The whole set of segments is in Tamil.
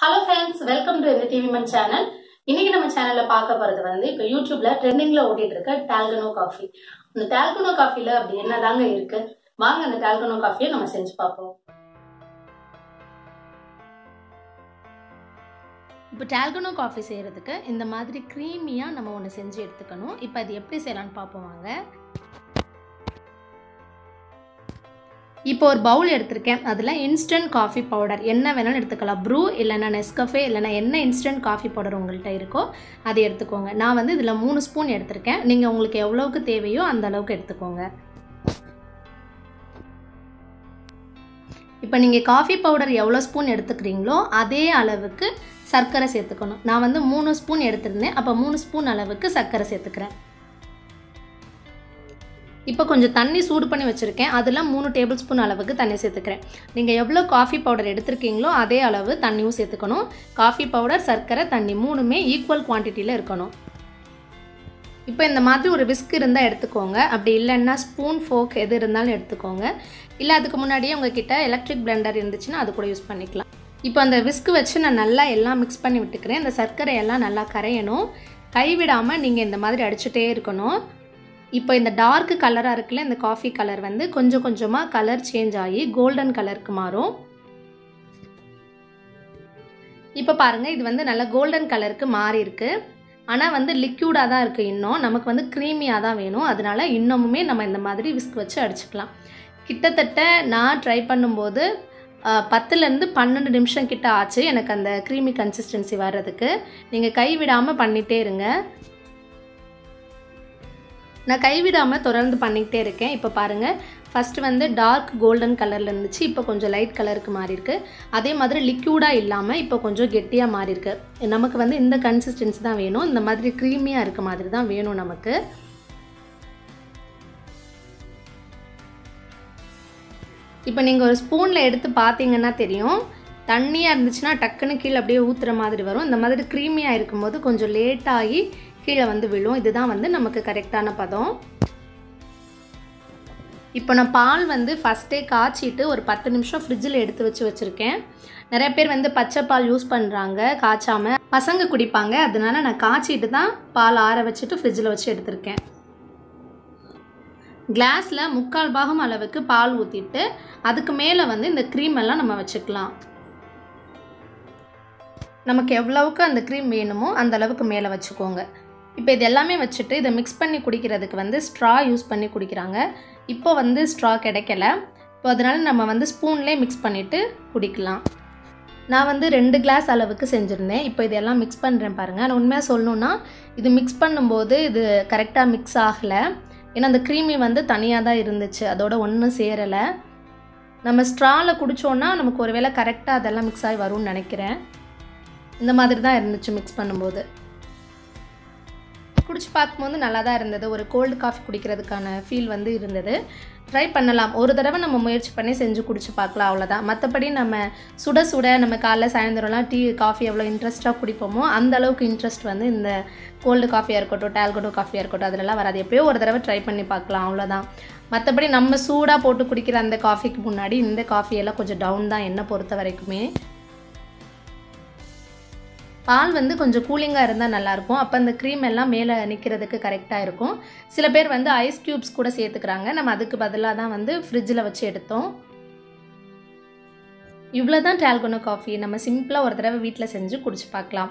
ஹலோ ஃப்ரெண்ட்ஸ் வெல்கம் டு இந்த டிவிமன் சேனல் இன்னைக்கு நம்ம சேனல்ல பார்க்க போறது வந்து இப்போ யூடியூப்ல ட்ரெண்டிங்ல ஓடிட்டு இருக்க டால்கனோ காஃபி அந்த டால்கனோ காஃபில அப்படி என்னதாங்க இருக்கு? வாங்க அந்த டால்கனோ காஃபியை நம்ம செஞ்சு பார்ப்போம். இப்போ டால்கனோ காஃபி செய்கிறதுக்கு இந்த மாதிரி க்ரீமியாக நம்ம ஒன்று செஞ்சு எடுத்துக்கணும். இப்போ அது எப்படி செய்யலாம்னு பார்ப்போம் வாங்க. இப்போ ஒரு பவுல் எடுத்திருக்கேன். அதில் இன்ஸ்டன்ட் காஃபி பவுடர் என்ன வேணாலும் எடுத்துக்கலாம். ப்ரூ இல்லைனா நெஸ்கஃபே இல்லைனா என்ன இன்ஸ்டன்ட் காஃபி பவுடர் உங்கள்கிட்ட இருக்கோ அதை எடுத்துக்கோங்க. நான் வந்து இதில் மூணு ஸ்பூன் எடுத்திருக்கேன். நீங்கள் உங்களுக்கு எவ்வளோவுக்கு தேவையோ அந்த அளவுக்கு எடுத்துக்கோங்க. இப்போ நீங்கள் காஃபி பவுடர் எவ்வளோ ஸ்பூன் எடுத்துக்கிறீங்களோ அதே அளவுக்கு சர்க்கரை சேர்த்துக்கணும். நான் வந்து மூணு ஸ்பூன் எடுத்திருந்தேன். அப்போ மூணு ஸ்பூன் அளவுக்கு சர்க்கரை சேர்த்துக்கிறேன். இப்போ கொஞ்சம் தண்ணி சூடு பண்ணி வச்சுருக்கேன். அதில் மூணு டேபிள் ஸ்பூன் அளவுக்கு தண்ணி சேர்த்துக்கிறேன். நீங்கள் எவ்வளோ காஃபி பவுடர் எடுத்திருக்கீங்களோ அதே அளவு தண்ணியும் சேர்த்துக்கணும். காஃபி பவுடர் சர்க்கரை தண்ணி மூணுமே ஈக்குவல் குவான்டிட்டியில் இருக்கணும். இப்போ இந்த மாதிரி ஒரு விஸ்க் இருந்தால் எடுத்துக்கோங்க. அப்படி இல்லைன்னா ஸ்பூன் ஃபோக் எது இருந்தாலும் எடுத்துக்கோங்க. இல்லை அதுக்கு முன்னாடியே உங்ககிட்ட எலக்ட்ரிக் பிளெண்டர் இருந்துச்சுன்னா அது கூட யூஸ் பண்ணிக்கலாம். இப்போ அந்த விஸ்க் வச்சு நான் நல்லா எல்லாம் மிக்ஸ் பண்ணி விட்டுக்கிறேன். இந்த சர்க்கரை எல்லாம் நல்லா கரையணும். கைவிடாமல் நீங்கள் இந்த மாதிரி அடிச்சுட்டே இருக்கணும். இப்போ இந்த டார்க் கலராக இருக்குல்ல இந்த காஃபி கலர் வந்து கொஞ்சம் கொஞ்சமாக கலர் சேஞ்ச் ஆகி கோல்டன் கலருக்கு மாறும். இப்போ பாருங்கள் இது வந்து நல்லா கோல்டன் கலருக்கு மாறி இருக்கு. ஆனால் வந்து லிக்யூடாக தான் இருக்குது இன்னும். நமக்கு வந்து க்ரீமியாக தான் வேணும். அதனால இன்னமுமே நம்ம இந்த மாதிரி விஸ்க் வச்சு அடிச்சுக்கலாம். கிட்டத்தட்ட நான் ட்ரை பண்ணும்போது பத்துலேருந்து பன்னெண்டு நிமிஷம் கிட்ட ஆச்சு எனக்கு அந்த க்ரீமி கன்சிஸ்டன்சி வர்றதுக்கு. நீங்கள் கைவிடாமல் பண்ணிகிட்டே இருங்க. நான் கைவிடாமல் தொடர்ந்து பண்ணிக்கிட்டே இருக்கேன். இப்போ பாருங்கள் ஃபஸ்ட்டு வந்து டார்க் கோல்டன் கலரில் இருந்துச்சு. இப்போ கொஞ்சம் லைட் கலருக்கு மாறி இருக்கு அதே மாதிரி லிக்யூடாக இல்லாமல் இப்போ கொஞ்சம் கெட்டியாக மாறி இருக்கு நமக்கு வந்து இந்த கன்சிஸ்டன்சி தான் வேணும். இந்த மாதிரி க்ரீமியாக இருக்க மாதிரி தான் வேணும் நமக்கு. இப்போ நீங்கள் ஒரு ஸ்பூனில் எடுத்து பார்த்தீங்கன்னா தெரியும். தண்ணியாக இருந்துச்சுன்னா டக்குன்னு கீழே அப்படியே ஊற்றுற மாதிரி வரும். இந்த மாதிரி க்ரீமியாக இருக்கும்போது கொஞ்சம் லேட்டாகி கீழே வந்து விழும். இதுதான் வந்து நமக்கு கரெக்டான பதம். இப்போ நான் பால் வந்து ஃபஸ்ட்டே காய்ச்சிட்டு ஒரு பத்து நிமிஷம் ஃப்ரிட்ஜில் எடுத்து வச்சு வச்சுருக்கேன். நிறைய பேர் வந்து பச்சை பால் யூஸ் பண்ணுறாங்க காய்ச்சாமல் பசங்க குடிப்பாங்க. அதனால நான் காய்ச்சிட்டு தான் பால் ஆற வச்சுட்டு ஃப்ரிட்ஜில் வச்சு எடுத்திருக்கேன். கிளாஸில் முக்கால் பாகம் அளவுக்கு பால் ஊற்றிட்டு அதுக்கு மேலே வந்து இந்த க்ரீம் எல்லாம் நம்ம வச்சுக்கலாம். நமக்கு எவ்வளவுக்கு அந்த க்ரீம் வேணுமோ அந்த அளவுக்கு மேலே வச்சுக்கோங்க. இப்போ இது எல்லாமே வச்சுட்டு இதை மிக்ஸ் பண்ணி குடிக்கிறதுக்கு வந்து ஸ்ட்ரா யூஸ் பண்ணி குடிக்கிறாங்க. இப்போ வந்து ஸ்ட்ரா கிடைக்கல. இப்போ அதனால் நம்ம வந்து ஸ்பூன்லேயே மிக்ஸ் பண்ணிவிட்டு குடிக்கலாம். நான் வந்து ரெண்டு கிளாஸ் அளவுக்கு செஞ்சுருந்தேன். இப்போ இதெல்லாம் மிக்ஸ் பண்ணுறேன் பாருங்கள் நான் உண்மையாக சொல்லணுன்னா இது மிக்ஸ் பண்ணும்போது இது கரெக்டாக மிக்ஸ் ஆகலை. ஏன்னா அந்த க்ரீமி வந்து தனியாக தான் இருந்துச்சு. அதோட ஒன்றும் சேரலை. நம்ம ஸ்ட்ராவில் குடித்தோன்னா நமக்கு ஒரு வேளை கரெக்டாக அதெல்லாம் மிக்ஸ் ஆகி வரும்னு நினைக்கிறேன். இந்த மாதிரி தான் இருந்துச்சு மிக்ஸ் பண்ணும்போது. குடிச்சு பார்க்கும்போது நல்லா தான் இருந்தது. ஒரு கோல்டு காஃபி குடிக்கிறதுக்கான ஃபீல் வந்து இருந்தது. ட்ரை பண்ணலாம். ஒரு தடவை நம்ம முயற்சி பண்ணி செஞ்சு குடிச்சு பார்க்கலாம் அவ்வளோதான் மற்றபடி நம்ம சுட சுட நம்ம காலைல சாயந்தரம்லாம் டீ காஃபி எவ்வளோ இன்ட்ரெஸ்ட்டாக குடிப்போமோ அந்த அளவுக்கு இன்ட்ரெஸ்ட் வந்து இந்த கோல்டு காஃபியாக இருக்கட்டும் டால்கோட்டோ காஃபியாக இருக்கட்டும் அதிலலாம் வராது. எப்படியோ ஒரு தடவை ட்ரை பண்ணி பார்க்கலாம் அவ்வளோதான் மற்றபடி நம்ம சூடாக போட்டு குடிக்கிற அந்த காஃபிக்கு முன்னாடி இந்த காஃபியெல்லாம் கொஞ்சம் டவுன் தான். என்னை பொறுத்த வரைக்குமே பால் வந்து கொஞ்சம் கூலிங்காக இருந்தால் நல்லாயிருக்கும். அப்போ அந்த க்ரீம் எல்லாம் மேலே நிற்கிறதுக்கு கரெக்டாக இருக்கும். சில பேர் வந்து ஐஸ் க்யூப்ஸ் கூட சேர்த்துக்கிறாங்க. நம்ம அதுக்கு பதிலாக தான் வந்து ஃப்ரிட்ஜில் வச்சு எடுத்தோம். இவ்வளோ தான் டால்கோனோ காஃபி நம்ம சிம்பிளாக ஒரு தடவை வீட்டில் செஞ்சு குடிச்சு பார்க்கலாம்.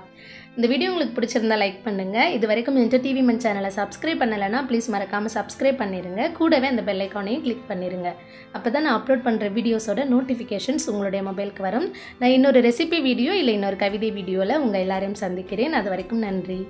இந்த வீடியோ உங்களுக்கு பிடிச்சிருந்தா லைக் பண்ணுங்கள் இது வரைக்கும் இந்த டிவி மன் சேனலை சப்ஸ்கிரைப் பண்ணலைன்னா ப்ளீஸ் மறக்காமல் சப்ஸ்கிரைப் பண்ணிடுங்க கூடவே அந்த பெல் ஐக்கானையும் கிளிக் பண்ணிடுங்க அப்போ தான் நான் அப்லோட் பண்ணுற வீடியோஸோட நோட்டிஃபிகேஷன்ஸ் உங்களுடைய மொபைலுக்கு வரும். நான் இன்னொரு ரெசிபி வீடியோ இல்லை இன்னொரு கவிதை வீடியோவில் உங்கள் எல்லாரையும் சந்திக்கிறேன். அது வரைக்கும் நன்றி.